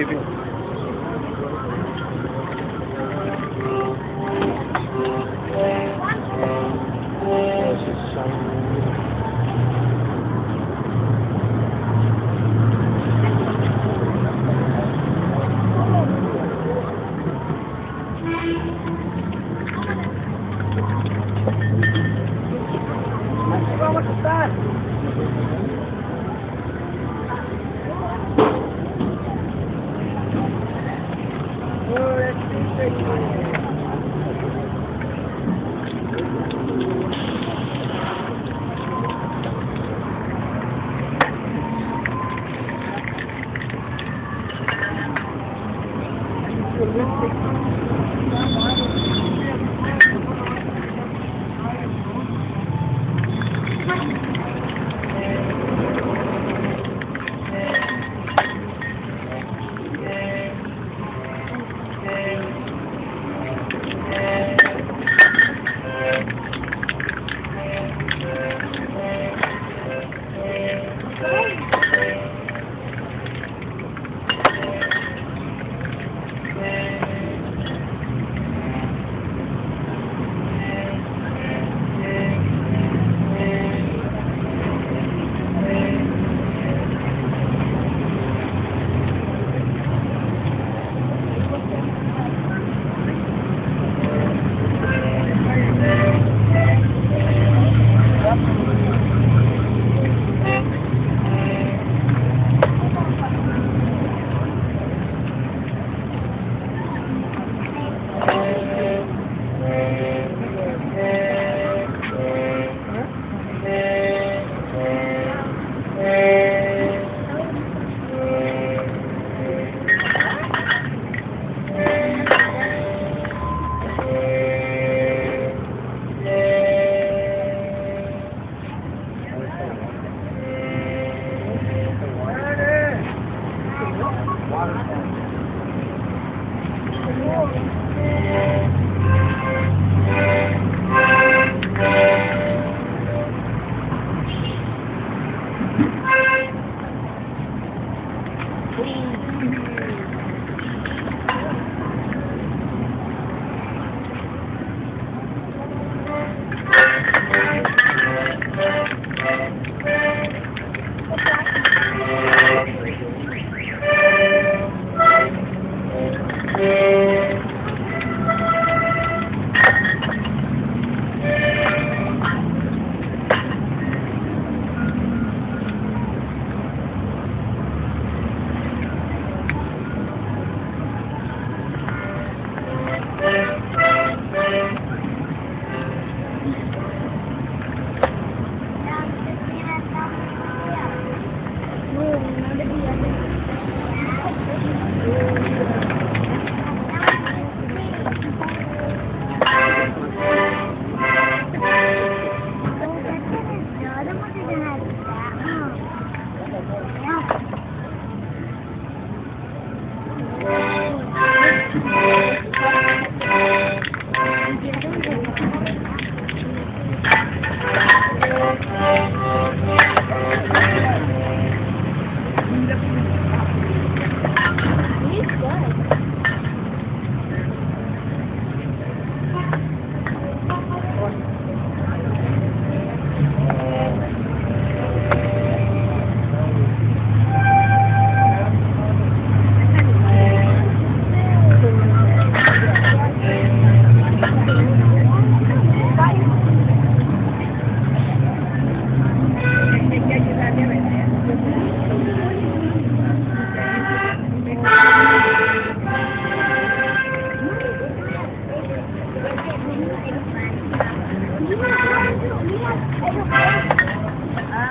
keeping You.